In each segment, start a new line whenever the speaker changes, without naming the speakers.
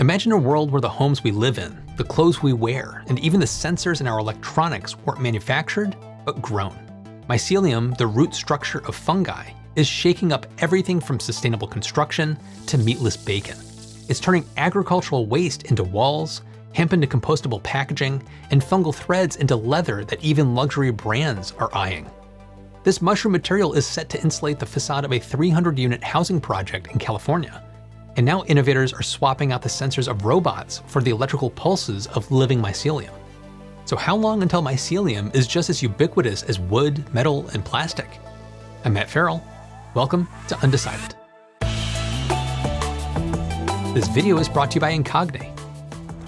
Imagine a world where the homes we live in, the clothes we wear, and even the sensors in our electronics weren't manufactured, but grown. Mycelium, the root structure of fungi, is shaking up everything from sustainable construction to meatless bacon. It's turning agricultural waste into walls, hemp into compostable packaging, and fungal threads into leather that even luxury brands are eyeing. This mushroom material is set to insulate the facade of a 300 unit housing project in California. And now innovators are swapping out the sensors of robots for the electrical pulses of living mycelium. So, how long until mycelium is just as ubiquitous as wood, metal, and plastic? I'm Matt Ferrell. Welcome to Undecided. This video is brought to you by Incogni.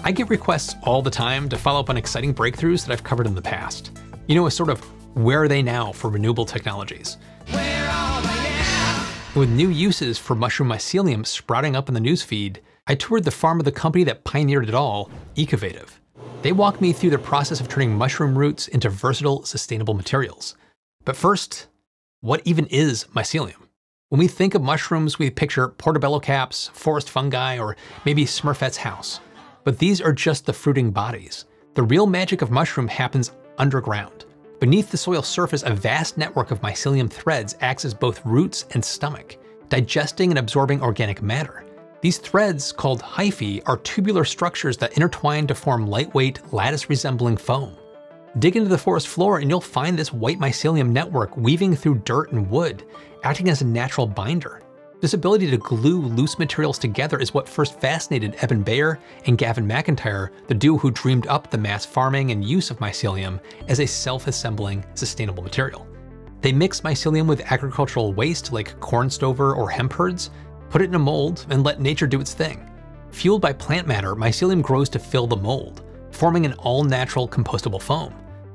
I get requests all the time to follow up on exciting breakthroughs that I've covered in the past. You know, a sort of where are they now for renewable technologies? With new uses for mushroom mycelium sprouting up in the newsfeed, I toured the farm of the company that pioneered it all, Ecovative. They walked me through the process of turning mushroom roots into versatile, sustainable materials. But first, what even is mycelium? When we think of mushrooms, we picture portobello caps, forest fungi, or maybe Smurfette's house. But these are just the fruiting bodies. The real magic of mushroom happens underground. Beneath the soil surface, a vast network of mycelium threads acts as both roots and stomach, digesting and absorbing organic matter. These threads, called hyphae, are tubular structures that intertwine to form lightweight, lattice-resembling foam. Dig into the forest floor and you'll find this white mycelium network weaving through dirt and wood, acting as a natural binder. This ability to glue loose materials together is what first fascinated Eben Bayer and Gavin McIntyre, the duo who dreamed up the mass farming and use of mycelium as a self-assembling, sustainable material. They mix mycelium with agricultural waste like corn stover or hemp hurds, put it in a mold, and let nature do its thing. Fueled by plant matter, mycelium grows to fill the mold, forming an all-natural compostable foam.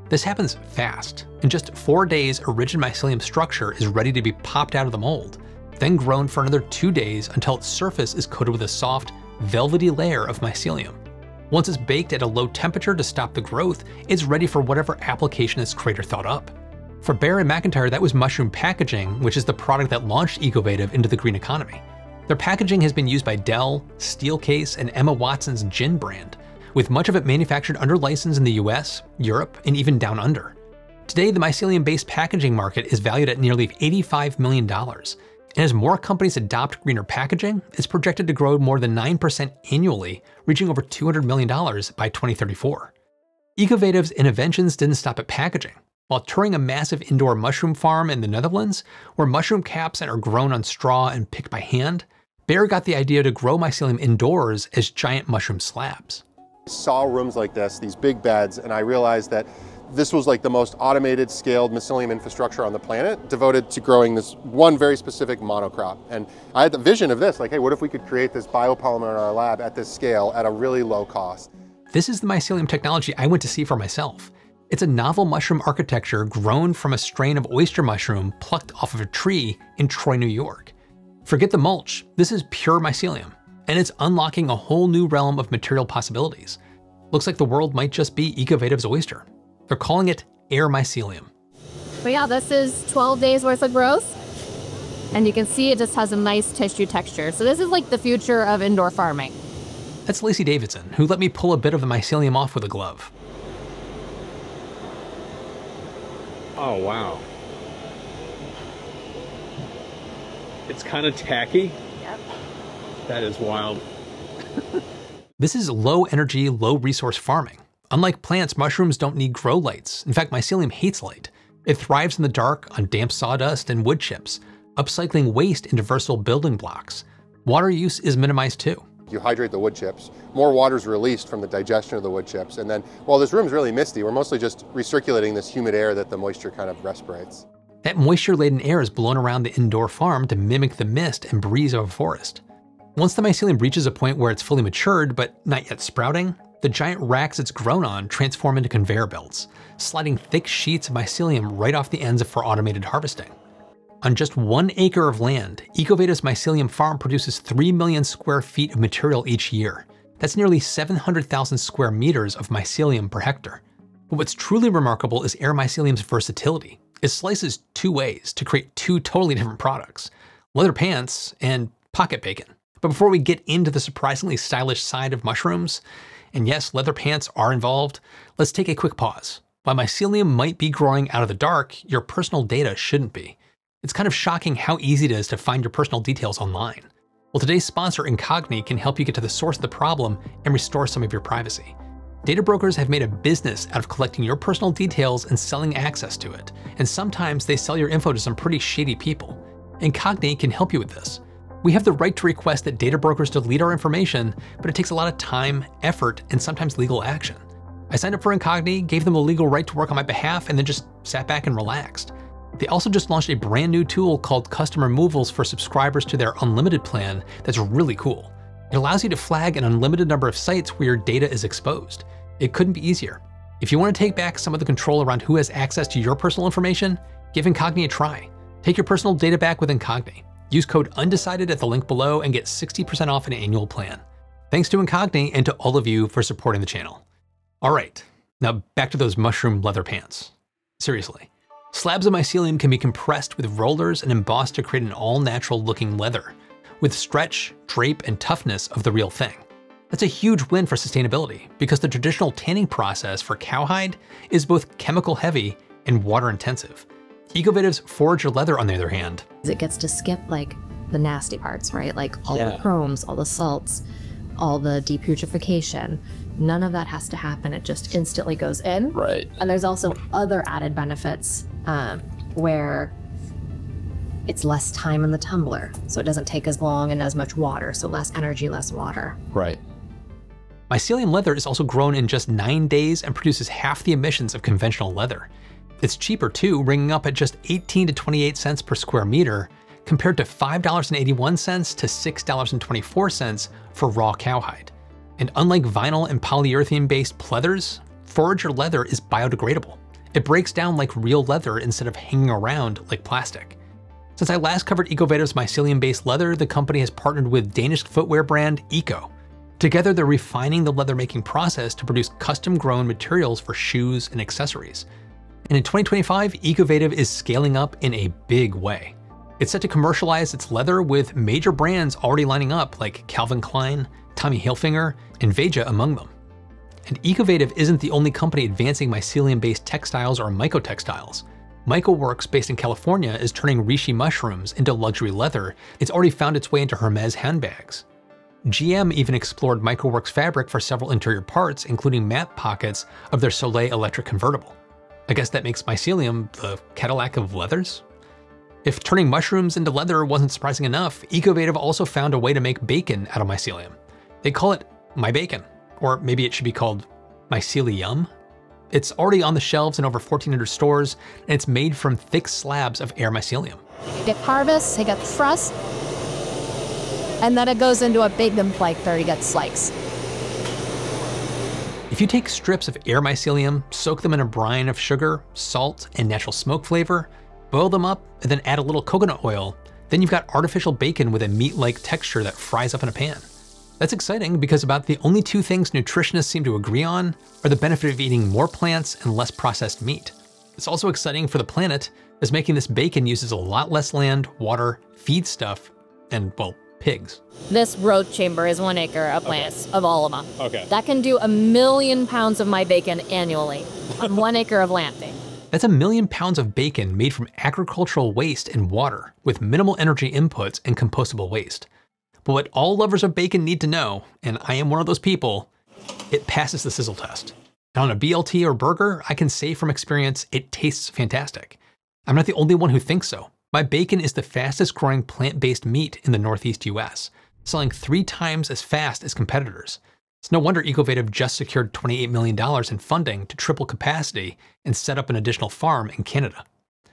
This happens fast. In just four days, a rigid mycelium structure is ready to be popped out of the mold, then grown for another two days until its surface is coated with a soft, velvety layer of mycelium. Once it's baked at a low temperature to stop the growth, it's ready for whatever application its creator thought up. For Bayer and McIntyre, that was mushroom packaging, which is the product that launched Ecovative into the green economy. Their packaging has been used by Dell, Steelcase, and Emma Watson's Gin brand, with much of it manufactured under license in the US, Europe, and even down under. Today, the mycelium-based packaging market is valued at nearly $85 million, and as more companies adopt greener packaging, it's projected to grow more than 9% annually, reaching over $200 million by 2034. Ecovative's innovations didn't stop at packaging. While touring a massive indoor mushroom farm in the Netherlands, where mushroom caps are grown on straw and picked by hand, Bayer got the idea to grow mycelium indoors as giant mushroom slabs.
Saw rooms like this, these big beds, and I realized that this was like the most automated, scaled mycelium infrastructure on the planet devoted to growing this one very specific monocrop. And I had the vision of this, like, hey, what if we could create this biopolymer in our lab at this scale at a really low cost?
This is the mycelium technology I went to see for myself. It's a novel mushroom architecture grown from a strain of oyster mushroom plucked off of a tree in Troy, New York. Forget the mulch, this is pure mycelium, and it's unlocking a whole new realm of material possibilities. Looks like the world might just be Ecovative's oyster. They're calling it air mycelium.
But yeah, this is 12 days worth of growth. And you can see it just has a nice tissue texture. So this is like the future of indoor farming.
That's Lacey Davidson, who let me pull a bit of the mycelium off with a glove.
Oh, wow. It's kind of tacky.
Yep.
That is wild.
this is low energy, low resource farming. Unlike plants, mushrooms don't need grow lights. In fact, mycelium hates light. It thrives in the dark on damp sawdust and wood chips, upcycling waste into versatile building blocks. Water use is minimized too.
You hydrate the wood chips, more water is released from the digestion of the wood chips, and then while this room's really misty, we're mostly just recirculating this humid air that the moisture kind of respirates.
That moisture-laden air is blown around the indoor farm to mimic the mist and breeze of a forest. Once the mycelium reaches a point where it's fully matured but not yet sprouting, the giant racks it's grown on transform into conveyor belts, sliding thick sheets of mycelium right off the ends for automated harvesting. On just one acre of land, Ecovative's mycelium farm produces 3 million square feet of material each year. That's nearly 700,000 square meters of mycelium per hectare. But what's truly remarkable is air mycelium's versatility. It slices two ways to create two totally different products, leather pants and pocket bacon. But before we get into the surprisingly stylish side of mushrooms, and yes, leather pants are involved, let's take a quick pause. While mycelium might be growing out of the dark, your personal data shouldn't be. It's kind of shocking how easy it is to find your personal details online. Well, today's sponsor, Incogni, can help you get to the source of the problem and restore some of your privacy. Data brokers have made a business out of collecting your personal details and selling access to it, and sometimes they sell your info to some pretty shady people. Incogni can help you with this. We have the right to request that data brokers delete our information, but it takes a lot of time, effort, and sometimes legal action. I signed up for Incogni, gave them a legal right to work on my behalf, and then just sat back and relaxed. They also just launched a brand new tool called Custom Removals for subscribers to their unlimited plan that's really cool. It allows you to flag an unlimited number of sites where your data is exposed. It couldn't be easier. If you want to take back some of the control around who has access to your personal information, give Incogni a try. Take your personal data back with Incogni. Use code UNDECIDED at the link below and get 60% off an annual plan. Thanks to Incogni and to all of you for supporting the channel. All right, now back to those mushroom leather pants. Seriously, slabs of mycelium can be compressed with rollers and embossed to create an all-natural looking leather, with stretch, drape, and toughness of the real thing. That's a huge win for sustainability because the traditional tanning process for cowhide is both chemical heavy and water intensive. Ecovative's forager leather, on the other hand,
It gets to skip like the nasty parts, right? Like all
Yeah.
the chromes, all the salts, all the deputrification. None of that has to happen. It just instantly goes in.
Right.
And there's also other added benefits um, where it's less time in the tumbler. So it doesn't take as long and as much water. So less energy, less water.
Right.
mycelium leather is also grown in just 9 days and produces half the emissions of conventional leather. It's cheaper too, ringing up at just 18 to 28 cents per square meter, compared to $5.81 to $6.24 for raw cowhide. And unlike vinyl and polyurethane based pleathers, forager leather is biodegradable. It breaks down like real leather instead of hanging around like plastic. Since I last covered Ecovative's mycelium based leather, the company has partnered with Danish footwear brand ECCO. Together, they're refining the leather making process to produce custom grown materials for shoes and accessories. And in 2025, Ecovative is scaling up in a big way. It's set to commercialize its leather with major brands already lining up like Calvin Klein, Tommy Hilfiger, and Veja among them. And Ecovative isn't the only company advancing mycelium-based textiles or mycotextiles. MycoWorks, based in California, is turning reishi mushrooms into luxury leather. It's already found its way into Hermes handbags. GM even explored MycoWorks fabric for several interior parts, including matte pockets of their Sollei electric convertible. I guess that makes mycelium the Cadillac of leathers? If turning mushrooms into leather wasn't surprising enough, Ecovative also found a way to make bacon out of mycelium. They call it My Bacon, or maybe it should be called Mycelium. It's already on the shelves in over 1,400 stores, and it's made from thick slabs of air mycelium.
Get harvest, you get the frost, and then it goes into a bacon flake there, you get sliced.
If you take strips of air mycelium, soak them in a brine of sugar, salt, and natural smoke flavor, boil them up, and then add a little coconut oil, then you've got artificial bacon with a meat-like texture that fries up in a pan. That's exciting because about the only two things nutritionists seem to agree on are the benefit of eating more plants and less processed meat. It's also exciting for the planet, as making this bacon uses a lot less land, water, feed stuff, and, well, pigs.
This growth chamber is one acre of plants, of all of them.
Okay.
That can do a million pounds of my bacon annually on one acre of land.
That's a million pounds of bacon made from agricultural waste and water, with minimal energy inputs and compostable waste. But what all lovers of bacon need to know, and I am one of those people, it passes the sizzle test. And on a BLT or burger, I can say from experience, it tastes fantastic. I'm not the only one who thinks so. My bacon is the fastest growing plant based meat in the Northeast US, selling three times as fast as competitors. It's no wonder Ecovative just secured $28 million in funding to triple capacity and set up an additional farm in Canada.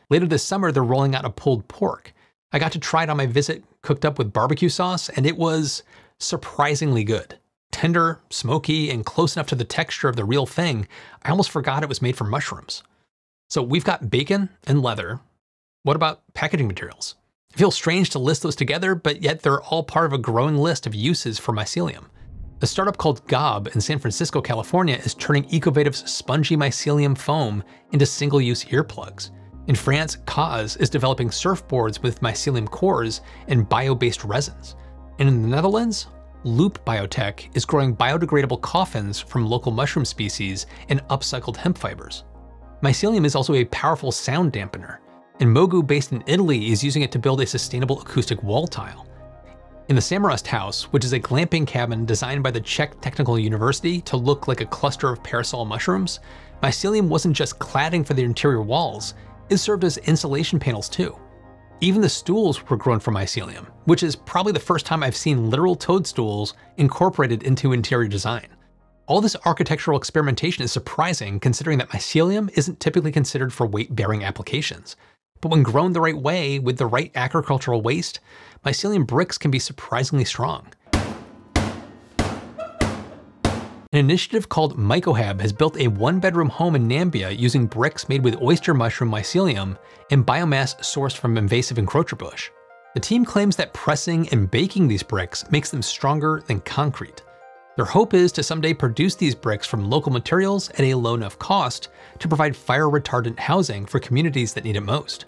Later this summer, they're rolling out a pulled pork. I got to try it on my visit, cooked up with barbecue sauce, and it was surprisingly good. Tender, smoky, and close enough to the texture of the real thing, I almost forgot it was made from mushrooms. So we've got bacon and leather. What about packaging materials? It feels strange to list those together, but yet they're all part of a growing list of uses for mycelium. A startup called Gob in San Francisco, California is turning Ecovative's spongy mycelium foam into single-use earplugs. In France, Cause is developing surfboards with mycelium cores and bio-based resins. And in the Netherlands, Loop Biotech is growing biodegradable coffins from local mushroom species and upcycled hemp fibers. Mycelium is also a powerful sound dampener, and Mogu based in Italy is using it to build a sustainable acoustic wall tile. In the Samorost House, which is a glamping cabin designed by the Czech Technical University to look like a cluster of parasol mushrooms, mycelium wasn't just cladding for the interior walls, it served as insulation panels too. Even the stools were grown from mycelium, which is probably the first time I've seen literal toadstools incorporated into interior design. All this architectural experimentation is surprising considering that mycelium isn't typically considered for weight-bearing applications. But when grown the right way with the right agricultural waste, mycelium bricks can be surprisingly strong. An initiative called Mycohab has built a one-bedroom home in Namibia using bricks made with oyster mushroom mycelium and biomass sourced from invasive encroacher bush. The team claims that pressing and baking these bricks makes them stronger than concrete. Their hope is to someday produce these bricks from local materials at a low enough cost to provide fire retardant housing for communities that need it most.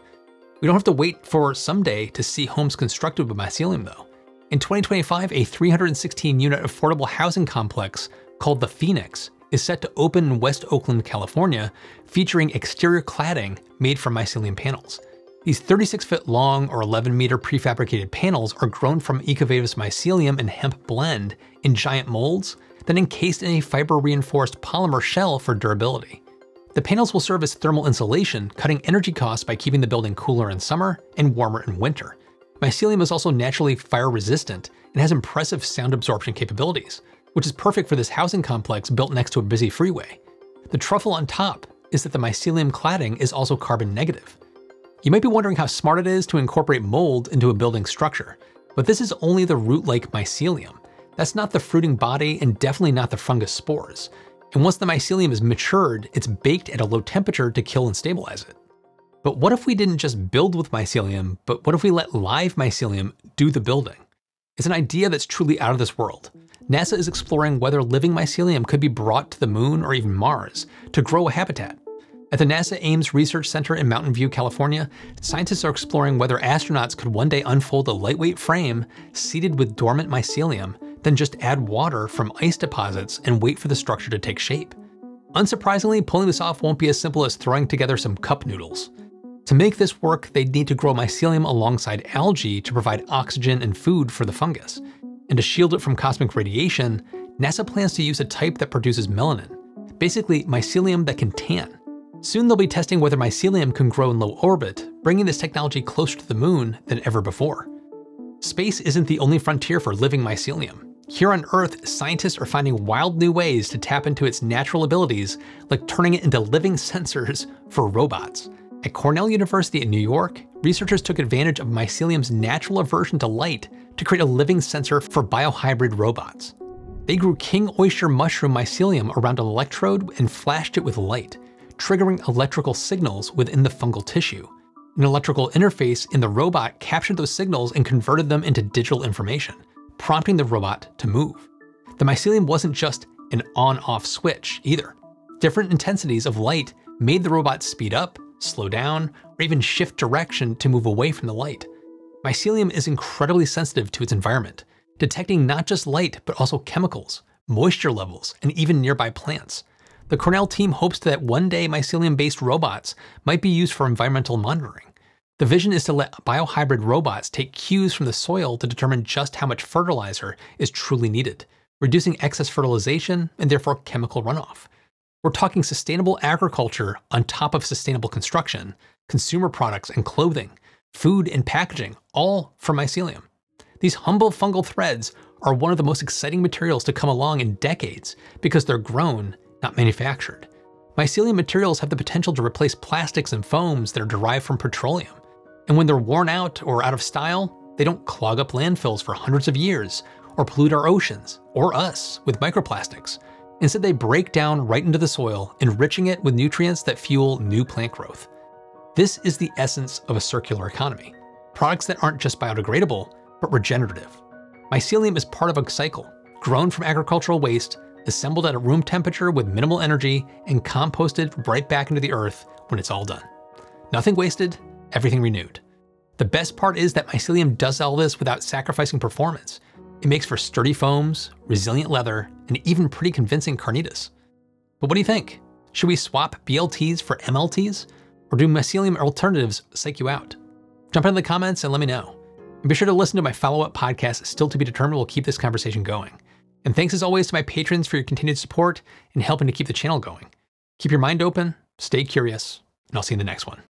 We don't have to wait for someday to see homes constructed with mycelium though. In 2025, a 316 unit affordable housing complex called the Phoenix, is set to open in West Oakland, California, featuring exterior cladding made from mycelium panels. These 36 foot long or 11 meter prefabricated panels are grown from Ecovative's mycelium and hemp blend in giant molds, then encased in a fiber reinforced polymer shell for durability. The panels will serve as thermal insulation, cutting energy costs by keeping the building cooler in summer and warmer in winter. Mycelium is also naturally fire resistant and has impressive sound absorption capabilities which is perfect for this housing complex built next to a busy freeway. The truffle on top is that the mycelium cladding is also carbon negative. You might be wondering how smart it is to incorporate mold into a building structure, but this is only the root-like mycelium. That's not the fruiting body and definitely not the fungus spores. And once the mycelium is matured, it's baked at a low temperature to kill and stabilize it. But what if we didn't just build with mycelium, but what if we let live mycelium do the building? It's an idea that's truly out of this world. NASA is exploring whether living mycelium could be brought to the moon or even Mars to grow a habitat. At the NASA Ames Research Center in Mountain View, California, scientists are exploring whether astronauts could one day unfold a lightweight frame seeded with dormant mycelium, then just add water from ice deposits and wait for the structure to take shape. Unsurprisingly, pulling this off won't be as simple as throwing together some cup noodles. To make this work, they'd need to grow mycelium alongside algae to provide oxygen and food for the fungus. And to shield it from cosmic radiation, NASA plans to use a type that produces melanin, basically mycelium that can tan. Soon they'll be testing whether mycelium can grow in low orbit, bringing this technology closer to the moon than ever before. Space isn't the only frontier for living mycelium. Here on Earth, scientists are finding wild new ways to tap into its natural abilities, like turning it into living sensors for robots. At Cornell University in New York, researchers took advantage of mycelium's natural aversion to light to create a living sensor for biohybrid robots. They grew king oyster mushroom mycelium around an electrode and flashed it with light, triggering electrical signals within the fungal tissue. An electrical interface in the robot captured those signals and converted them into digital information, prompting the robot to move. The mycelium wasn't just an on-off switch either. Different intensities of light made the robot speed up, slow down, or even shift direction to move away from the light. Mycelium is incredibly sensitive to its environment, detecting not just light, but also chemicals, moisture levels, and even nearby plants. The Cornell team hopes that one day mycelium-based robots might be used for environmental monitoring. The vision is to let biohybrid robots take cues from the soil to determine just how much fertilizer is truly needed, reducing excess fertilization and therefore chemical runoff. We're talking sustainable agriculture on top of sustainable construction, consumer products and clothing, food and packaging, all from mycelium. These humble fungal threads are one of the most exciting materials to come along in decades because they're grown, not manufactured. Mycelium materials have the potential to replace plastics and foams that are derived from petroleum. And when they're worn out or out of style, they don't clog up landfills for hundreds of years or pollute our oceans or us with microplastics. Instead, they break down right into the soil, enriching it with nutrients that fuel new plant growth. This is the essence of a circular economy. Products that aren't just biodegradable, but regenerative. Mycelium is part of a cycle, grown from agricultural waste, assembled at a room temperature with minimal energy, and composted right back into the earth when it's all done. Nothing wasted, everything renewed. The best part is that mycelium does all this without sacrificing performance. It makes for sturdy foams, resilient leather, and even pretty convincing carnitas. But what do you think? Should we swap BLTs for MLTs? Or do mycelium alternatives psych you out? Jump into the comments and let me know. And be sure to listen to my follow up podcast, Still to Be Determined, will keep this conversation going. And thanks as always to my patrons for your continued support and helping to keep the channel going. Keep your mind open, stay curious, and I'll see you in the next one.